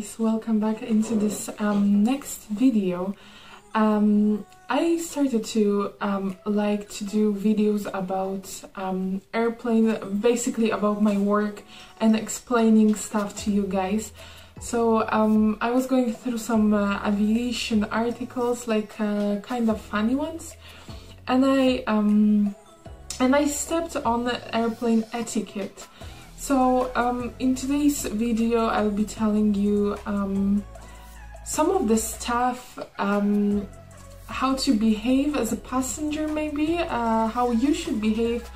guys, welcome back into this um, next video. Um, I started to um, like to do videos about um, airplane, basically about my work and explaining stuff to you guys. So um, I was going through some uh, aviation articles, like uh, kind of funny ones, and I um, and I stepped on the airplane etiquette. So um, in today's video I'll be telling you um, some of the stuff, um, how to behave as a passenger maybe, uh, how you should behave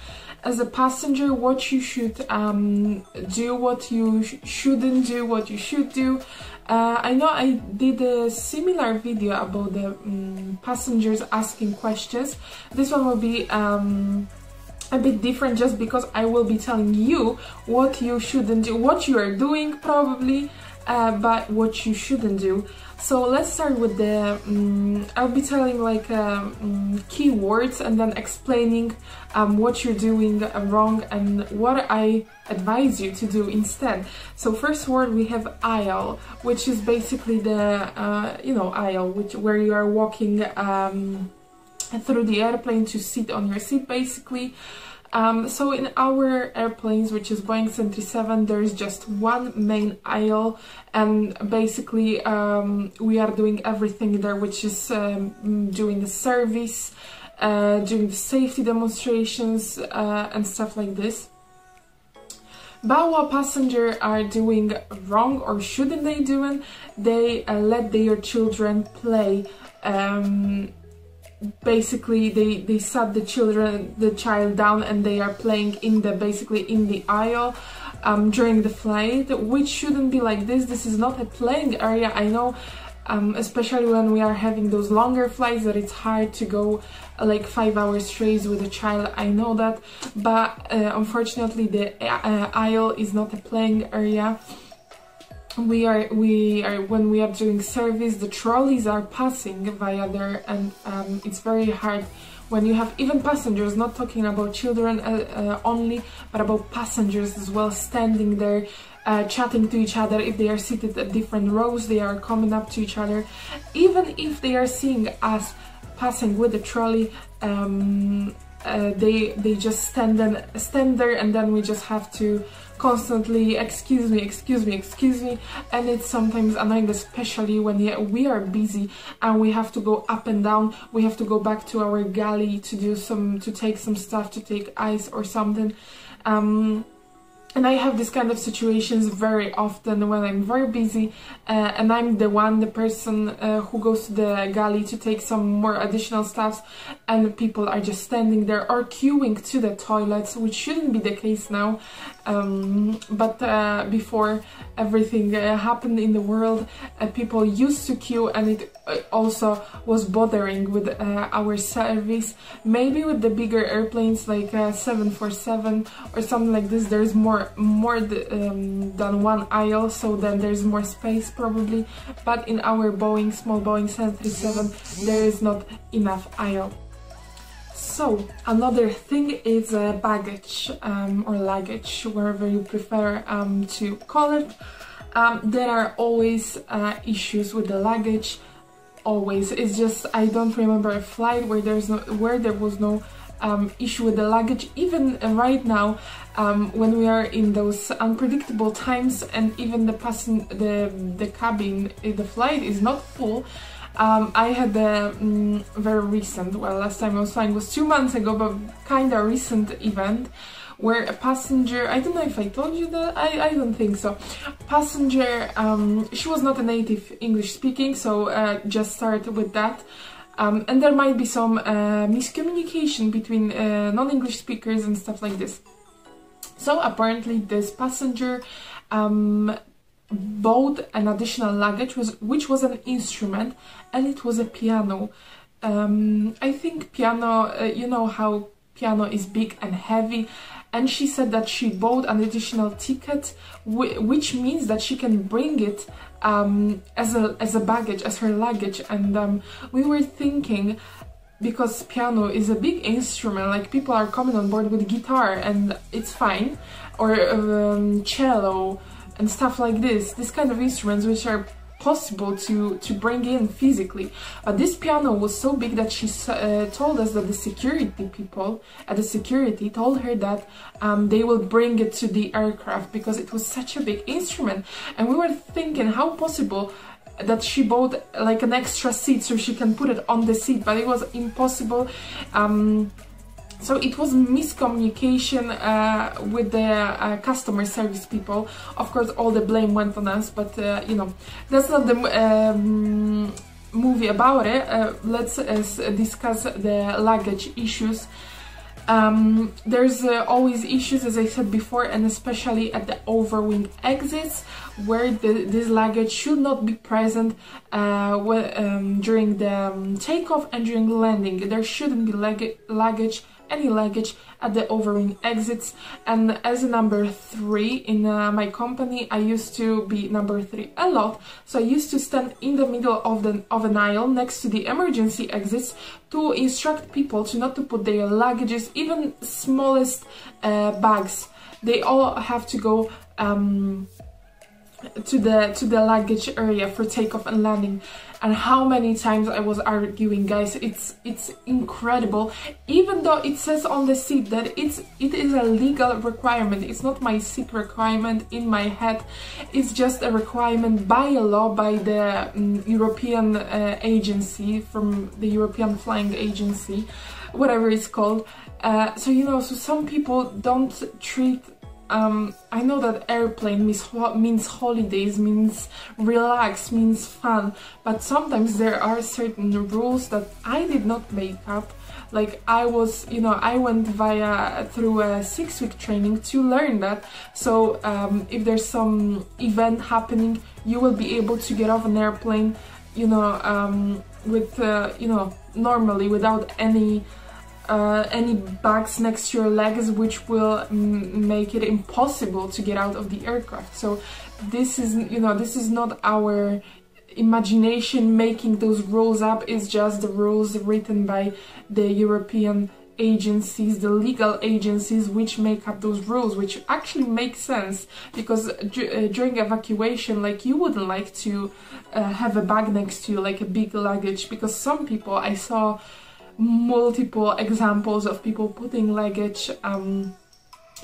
as a passenger, what you should um, do, what you sh shouldn't do, what you should do. Uh, I know I did a similar video about the um, passengers asking questions. This one will be um, a bit different just because I will be telling you what you shouldn't do, what you are doing probably, uh, but what you shouldn't do. So let's start with the, um, I'll be telling like um, keywords and then explaining um, what you're doing wrong and what I advise you to do instead. So first word we have aisle, which is basically the, uh, you know, aisle, which where you are walking um, through the airplane to sit on your seat basically. Um, so in our airplanes, which is Boeing 737, there is just one main aisle and basically um, we are doing everything there, which is um, doing the service, uh, doing the safety demonstrations uh, and stuff like this. But what passengers are doing wrong or shouldn't they doing, they uh, let their children play um, basically they they sat the children the child down and they are playing in the basically in the aisle um, during the flight which shouldn't be like this. This is not a playing area I know um, especially when we are having those longer flights that it's hard to go uh, like five hours straight with a child. I know that but uh, unfortunately the uh, aisle is not a playing area we are we are when we are doing service the trolleys are passing via there and um, it's very hard when you have even passengers not talking about children uh, uh, only but about passengers as well standing there uh, chatting to each other. If they are seated at different rows they are coming up to each other. Even if they are seeing us passing with the trolley um, uh, they they just stand and stand there and then we just have to constantly excuse me excuse me excuse me and it's sometimes annoying especially when we are busy and we have to go up and down we have to go back to our galley to do some to take some stuff to take ice or something um, and I have this kind of situations very often when I'm very busy uh, and I'm the one, the person uh, who goes to the galley to take some more additional stuffs and people are just standing there or queuing to the toilets, which shouldn't be the case now. Um, but uh, before everything uh, happened in the world, uh, people used to queue and it uh, also was bothering with our service. Maybe with the bigger airplanes like 747 or something like this, there's more more um, than one aisle so then there's more space probably but in our Boeing small Boeing 737 there is not enough aisle so another thing is uh, baggage um, or luggage wherever you prefer um, to call it. Um, there are always uh, issues with the luggage. Always. It's just I don't remember a flight where there's no where there was no um, issue with the luggage. Even right now um, when we are in those unpredictable times and even the passen the the cabin the flight is not full um, I had a um, very recent well last time I was flying was two months ago but kind of recent event where a passenger I don't know if I told you that I, I don't think so passenger um, she was not a native English speaking so uh, just start with that um, and there might be some uh, miscommunication between uh, non-English speakers and stuff like this. So apparently this passenger um, bought an additional luggage was, which was an instrument and it was a piano. Um, I think piano, uh, you know how piano is big and heavy and she said that she bought an additional ticket which means that she can bring it um, as a as a baggage as her luggage and um, we were thinking because piano is a big instrument like people are coming on board with guitar and it's fine or um, cello and stuff like this. This kind of instruments which are possible to to bring in physically. But this piano was so big that she uh, told us that the security people at the security told her that um, they will bring it to the aircraft because it was such a big instrument. And we were thinking how possible that she bought like an extra seat so she can put it on the seat but it was impossible um, so it was miscommunication uh, with the uh, customer service people. Of course, all the blame went on us, but uh, you know, that's not the um, movie about it. Uh, let's uh, discuss the luggage issues. Um, there's uh, always issues, as I said before, and especially at the overwing exits, where the, this luggage should not be present um, during the um, takeoff and during landing. There shouldn't be luggage any luggage at the overwing exits. And as a number three in uh, my company I used to be number three a lot. So I used to stand in the middle of the of an aisle next to the emergency exits to instruct people to not to put their luggages even smallest uh, bags. They all have to go um, to the to the luggage area for takeoff and landing and how many times I was arguing guys. It's it's incredible. Even though it says on the seat that it's it is a legal requirement. It's not my sick requirement in my head. It's just a requirement by a law by the um, European uh, agency from the European flying agency whatever it's called. Uh, so you know so some people don't treat um, I know that airplane means, means holidays, means relax, means fun, but sometimes there are certain rules that I did not make up. Like I was, you know, I went via through a six-week training to learn that. So um, if there's some event happening, you will be able to get off an airplane, you know, um, with, uh, you know, normally without any uh, any bags next to your legs which will make it impossible to get out of the aircraft. So this is you know this is not our imagination making those rules up. It's just the rules written by the European agencies, the legal agencies which make up those rules, which actually make sense because uh, during evacuation, like you wouldn't like to uh, have a bag next to you, like a big luggage, because some people I saw multiple examples of people putting luggage um,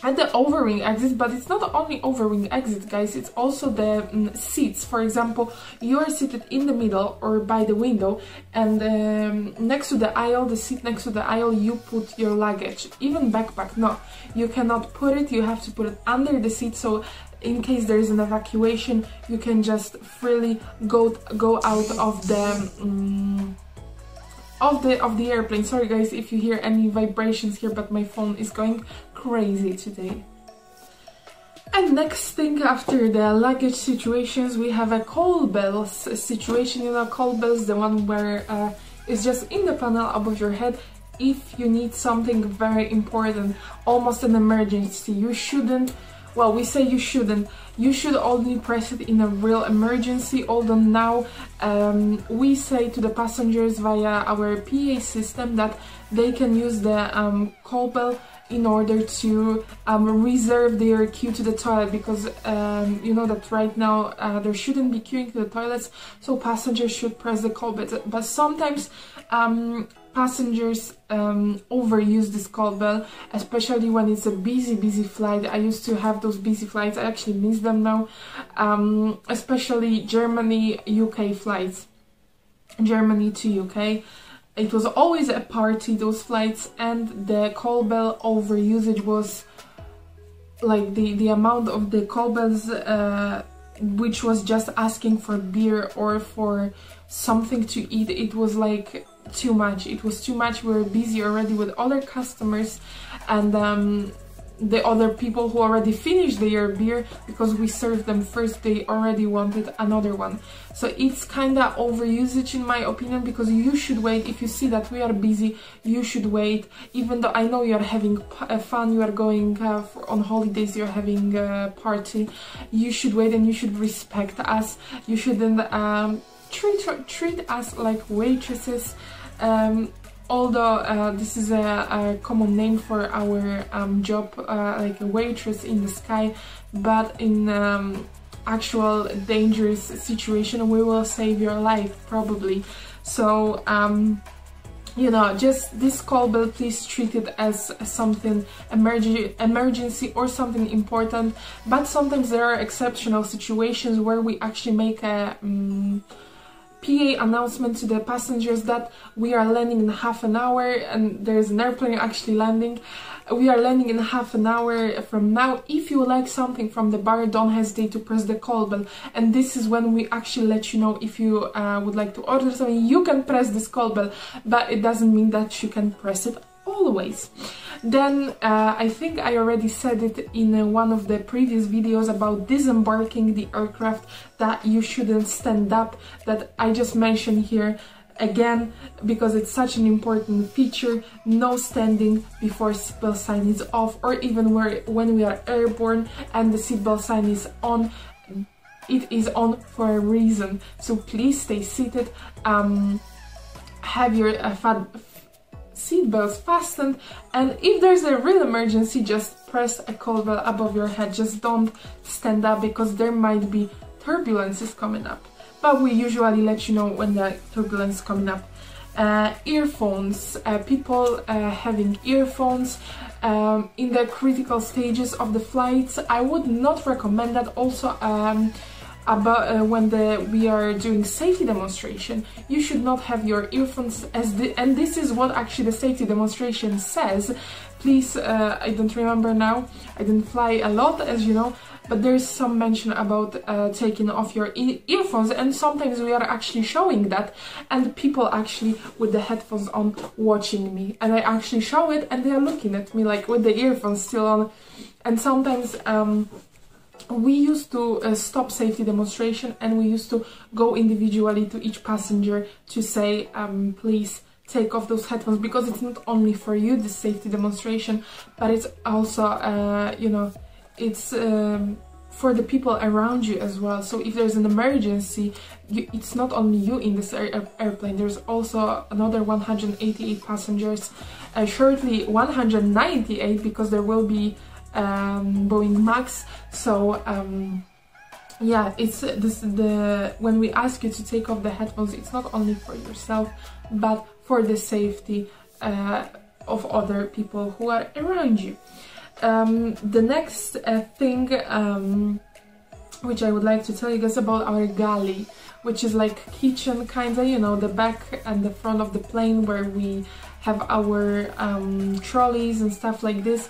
at the overwing exit but it's not only overwing exit guys it's also the um, seats. For example you are seated in the middle or by the window and um, next to the aisle the seat next to the aisle you put your luggage. Even backpack no. You cannot put it you have to put it under the seat so in case there is an evacuation you can just freely go go out of the um, of the of the airplane. Sorry guys if you hear any vibrations here, but my phone is going crazy today. And next thing after the luggage situations, we have a call bells situation. You know, call bells, the one where uh, it's just in the panel above your head. If you need something very important, almost an emergency, you shouldn't well we say you shouldn't. You should only press it in a real emergency although now um, we say to the passengers via our PA system that they can use the um, call bell in order to um, reserve their queue to the toilet because um, you know that right now uh, there shouldn't be queuing to the toilets so passengers should press the call bell but sometimes um, passengers um, overuse this call bell, especially when it's a busy, busy flight. I used to have those busy flights, I actually miss them now, um, especially Germany, UK flights. Germany to UK. It was always a party, those flights, and the call bell overusage was like the, the amount of the call bells uh, which was just asking for beer or for something to eat. It was like too much. It was too much. We were busy already with other customers and um, the other people who already finished their beer because we served them first. They already wanted another one. So it's kind of overusage in my opinion because you should wait. If you see that we are busy you should wait. Even though i know you are having uh, fun you are going uh, on holidays you're having a party you should wait and you should respect us. You shouldn't um, treat treat us like waitresses um, although uh, this is a, a, common name for our um, job, uh, like a waitress in the sky, but in um, actual dangerous situation we will save your life probably. So um, you know just this call bell please treat it as something emergency emergency or something important but sometimes there are exceptional situations where we actually make a um, PA announcement to the passengers that we are landing in half an hour and there's an airplane actually landing we are landing in half an hour from now. If you like something from the bar, don't hesitate to press the call bell. And this is when we actually let you know if you uh, would like to order something. You can press this call bell, but it doesn't mean that you can press it always. Then uh, I think I already said it in uh, one of the previous videos about disembarking the aircraft that you shouldn't stand up that I just mentioned here Again, because it's such an important feature, no standing before seatbelt sign is off or even where, when we are airborne and the seatbelt sign is on, it is on for a reason. So please stay seated, um, have your uh, seatbelts fastened and if there's a real emergency just press a call bell above your head just don't stand up because there might be turbulences coming up but we usually let you know when the turbulence coming up. Uh, earphones, uh, people uh, having earphones um, in the critical stages of the flights. I would not recommend that also um, about uh, when the we are doing safety demonstration you should not have your earphones as the and this is what actually the safety demonstration says. Please uh, I don't remember now. I didn't fly a lot as you know but there's some mention about uh, taking off your e earphones and sometimes we are actually showing that and people actually with the headphones on watching me and I actually show it and they are looking at me like with the earphones still on. And sometimes um, we used to uh, stop safety demonstration and we used to go individually to each passenger to say um, please take off those headphones because it's not only for you the safety demonstration but it's also uh, you know it's um, for the people around you as well. So if there's an emergency, you, it's not only you in this air, airplane, there's also another 188 passengers, uh, shortly 198 because there will be um, Boeing Max. So um, yeah, it's this the when we ask you to take off the headphones, it's not only for yourself, but for the safety uh, of other people who are around you. Um, the next uh, thing um, which I would like to tell you guys about our galley, which is like kitchen kinda, you know, the back and the front of the plane where we have our um, trolleys and stuff like this.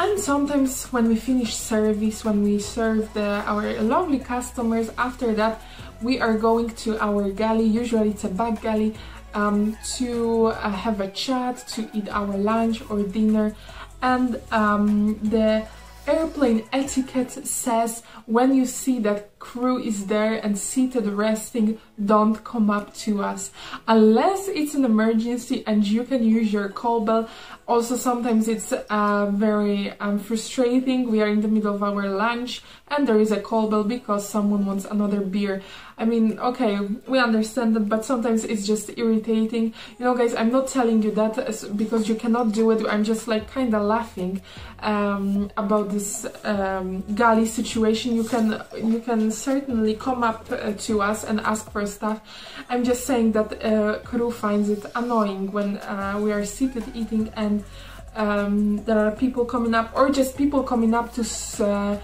And sometimes when we finish service, when we serve the, our lovely customers, after that we are going to our galley, usually it's a back galley, um, to uh, have a chat, to eat our lunch or dinner. And um, the airplane etiquette says when you see that crew is there and seated resting don't come up to us. Unless it's an emergency and you can use your call bell also sometimes it's uh, very um, frustrating. We are in the middle of our lunch and there is a call bell because someone wants another beer. I mean okay we understand that but sometimes it's just irritating. You know guys I'm not telling you that because you cannot do it. I'm just like kind of laughing um, about this um, galley situation. You can you can certainly come up uh, to us and ask for stuff. I'm just saying that uh, crew finds it annoying when uh, we are seated eating and um, there are people coming up or just people coming up to uh,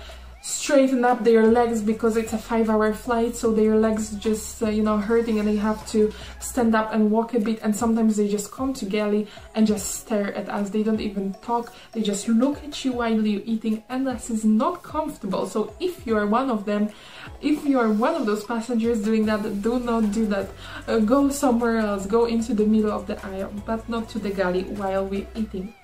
straighten up their legs because it's a five hour flight so their legs just uh, you know hurting and they have to stand up and walk a bit and sometimes they just come to galley and just stare at us. They don't even talk. They just look at you while you're eating and this is not comfortable. So if you are one of them if you are one of those passengers doing that do not do that. Uh, go somewhere else. Go into the middle of the aisle but not to the galley while we're eating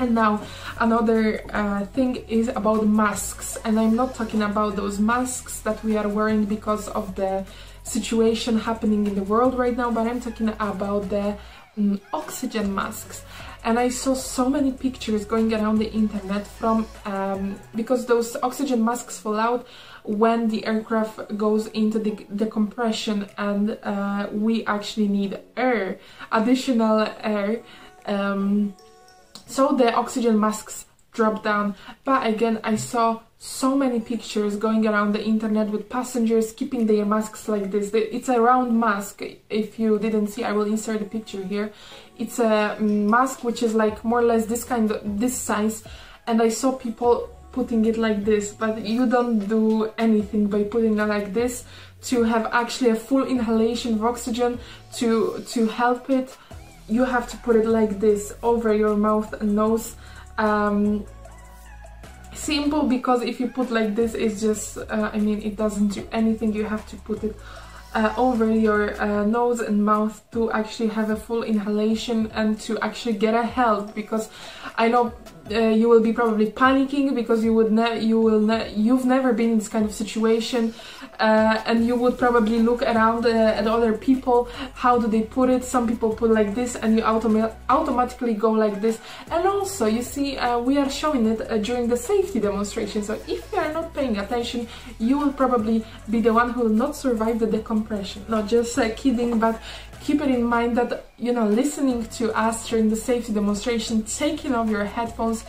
and now another uh, thing is about masks. And I'm not talking about those masks that we are wearing because of the situation happening in the world right now but I'm talking about the um, oxygen masks. And I saw so many pictures going around the internet from um, because those oxygen masks fall out when the aircraft goes into the decompression and uh, we actually need air additional air um, so the oxygen masks drop down. But again, I saw so many pictures going around the internet with passengers keeping their masks like this. It's a round mask. If you didn't see, I will insert a picture here. It's a mm, mask which is like more or less this kind of this size, and I saw people putting it like this. But you don't do anything by putting it like this to have actually a full inhalation of oxygen to to help it. You have to put it like this over your mouth and nose. Um, simple because if you put like this it's just uh, I mean it doesn't do anything you have to put it uh, over your uh, nose and mouth to actually have a full inhalation and to actually get a help because I know uh, you will be probably panicking because you would ne you will ne you've never been in this kind of situation uh, and you would probably look around uh, at other people. How do they put it? Some people put like this and you autom automatically go like this. And also you see uh, we are showing it uh, during the safety demonstration. So if you are not paying attention you will probably be the one who will not survive the decompression. Not just kidding but keep it in mind that you know listening to us during the safety demonstration taking off your headphones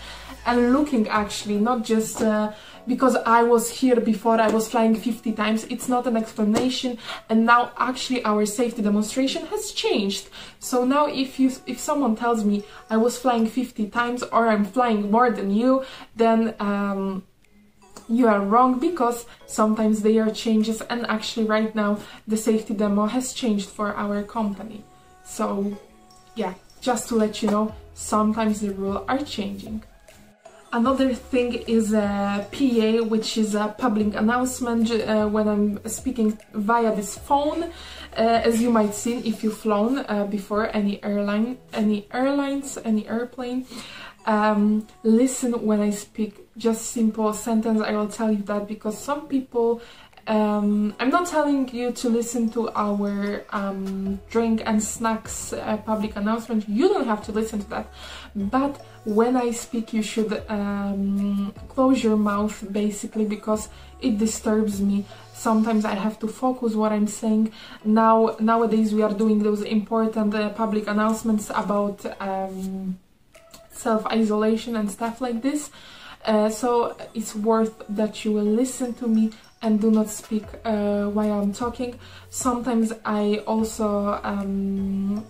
and looking actually not just uh, because I was here before I was flying 50 times it's not an explanation. And now actually our safety demonstration has changed. So now if you if someone tells me I was flying 50 times or I'm flying more than you then um, you are wrong because sometimes there are changes and actually right now the safety demo has changed for our company. So yeah, just to let you know, sometimes the rules are changing. Another thing is a PA, which is a public announcement uh, when I'm speaking via this phone. Uh, as you might see if you've flown uh, before any airline, any airlines, any airplane um, listen when I speak just simple sentence I will tell you that because some people um, I'm not telling you to listen to our um, drink and snacks uh, public announcement. You don't have to listen to that. But when I speak you should um, close your mouth basically because it disturbs me. Sometimes I have to focus what I'm saying. Now nowadays we are doing those important uh, public announcements about um, self-isolation and stuff like this. Uh, so it's worth that you will listen to me and do not speak uh, while I'm talking. Sometimes I also, um,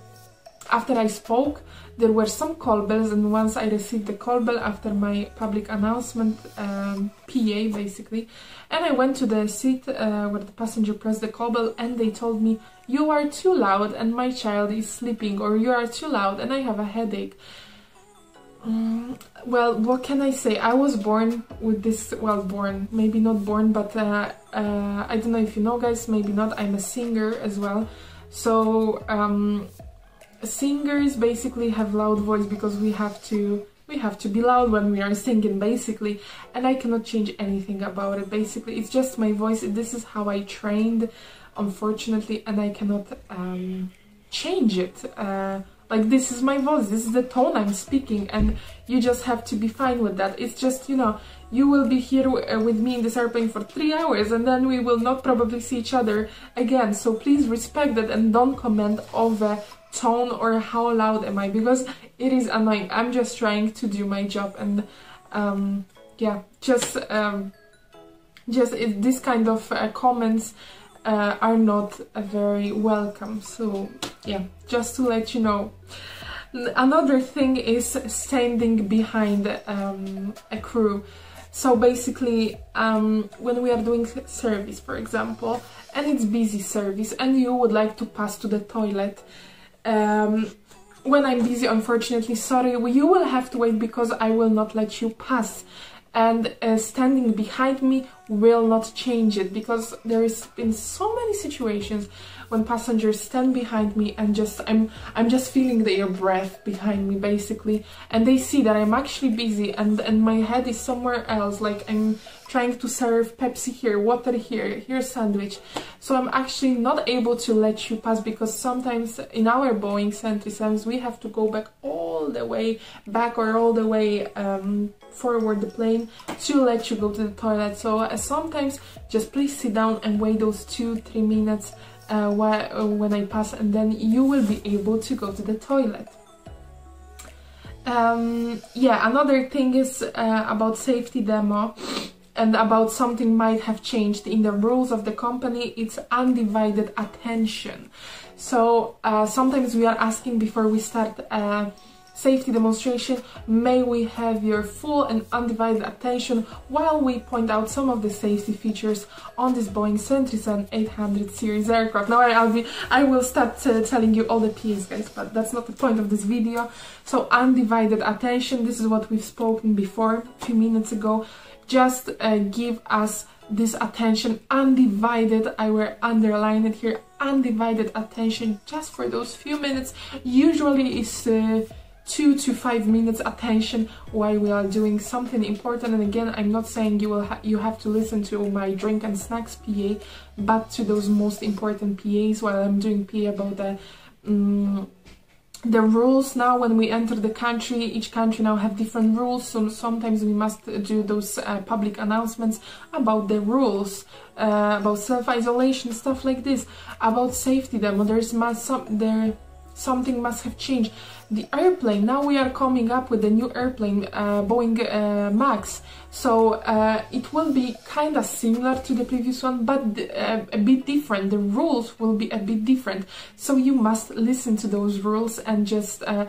after I spoke, there were some call bells and once I received the call bell after my public announcement, um, PA basically, and I went to the seat uh, where the passenger pressed the call bell and they told me, you are too loud and my child is sleeping or you are too loud and I have a headache. Well, what can I say? I was born with this, well, born, maybe not born, but uh, uh, I don't know if you know, guys, maybe not. I'm a singer as well. So, um, singers basically have loud voice because we have to we have to be loud when we are singing basically and I cannot change anything about it basically it's just my voice this is how I trained unfortunately and I cannot um, change it uh, like this is my voice this is the tone i'm speaking and you just have to be fine with that. It's just you know you will be here uh, with me in this airplane for three hours and then we will not probably see each other again. So please respect that and don't comment over tone or how loud am i because it is annoying. I'm just trying to do my job and um yeah just um just it, this kind of uh, comments uh, are not very welcome. So yeah just to let you know. Another thing is standing behind um, a crew. So basically um, when we are doing service for example and it's busy service and you would like to pass to the toilet um, when I'm busy unfortunately sorry you will have to wait because I will not let you pass and uh, standing behind me will not change it because there's been so many situations when passengers stand behind me and just I'm I'm just feeling their breath behind me basically. And they see that I'm actually busy and and my head is somewhere else like I'm trying to serve Pepsi here, water here, here sandwich. So I'm actually not able to let you pass because sometimes in our Boeing 737s we have to go back all the way back or all the way um, forward the plane to let you go to the toilet. So uh, sometimes just please sit down and wait those two, three minutes uh, uh, when I pass and then you will be able to go to the toilet. um, yeah, another thing is uh, about safety demo and about something might have changed in the rules of the company. It's undivided attention. So uh, sometimes we are asking before we start a safety demonstration, may we have your full and undivided attention while we point out some of the safety features on this Boeing 737-800 series aircraft. Now I'll be, I will start uh, telling you all the PAs guys, but that's not the point of this video. So undivided attention, this is what we've spoken before a few minutes ago. Just uh, give us this attention undivided i will underline it here undivided attention just for those few minutes. Usually it's uh, two to five minutes attention while we are doing something important. And again i'm not saying you will ha you have to listen to my drink and snacks pa but to those most important pas while i'm doing pa about the um, the rules now when we enter the country each country now have different rules so sometimes we must do those uh, public announcements about the rules uh, about self-isolation stuff like this about safety demo there's must some there something must have changed. The airplane, now we are coming up with a new airplane, uh, Boeing uh, Max, so uh, it will be kind of similar to the previous one, but uh, a bit different. The rules will be a bit different, so you must listen to those rules and just uh,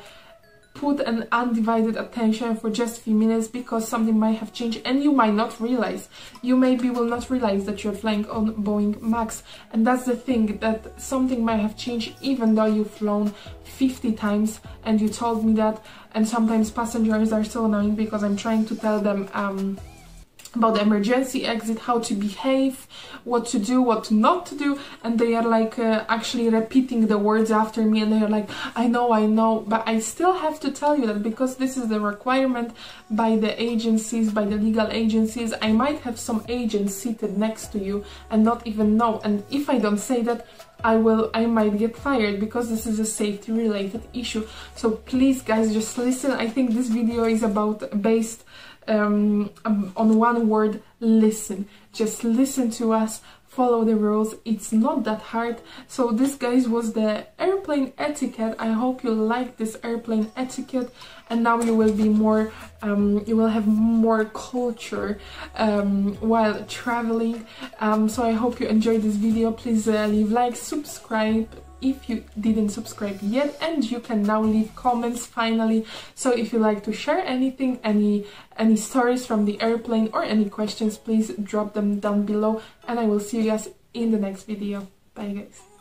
put an undivided attention for just a few minutes because something might have changed and you might not realize. You maybe will not realize that you're flying on Boeing Max and that's the thing that something might have changed even though you've flown 50 times and you told me that and sometimes passengers are so annoying because I'm trying to tell them um, about the emergency exit, how to behave, what to do, what not to do, and they are like uh, actually repeating the words after me, and they are like, I know, I know, but I still have to tell you that because this is the requirement by the agencies, by the legal agencies, I might have some agents seated next to you and not even know, and if I don't say that, I will I might get fired because this is a safety related issue. So please guys just listen. I think this video is about based um, um, on one word listen. Just listen to us follow the rules. It's not that hard. So this guys was the airplane etiquette. I hope you like this airplane etiquette. And now you will be more um, you will have more culture um, while traveling. Um, so i hope you enjoyed this video. Please uh, leave like subscribe if you didn't subscribe yet and you can now leave comments finally. So if you like to share anything any any stories from the airplane or any questions please drop them down below and i will see you guys in the next video. Bye guys